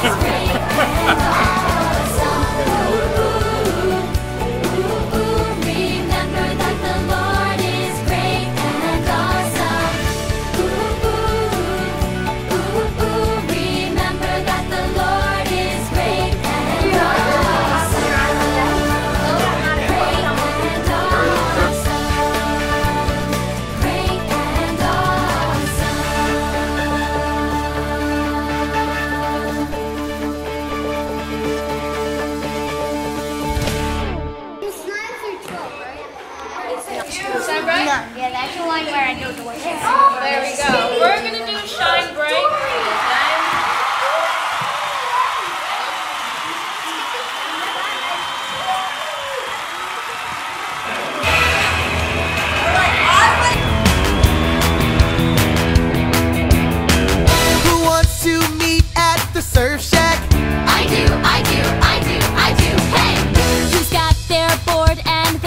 that. Yeah, that's the one where I know the one. There we go. We're going to do Shine Bright.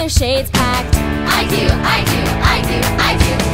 shades packed. I do, I do, I do, I do.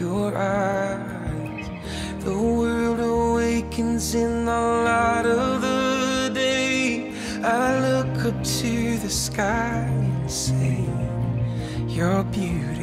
your eyes. The world awakens in the light of the day. I look up to the sky and say, You're beautiful.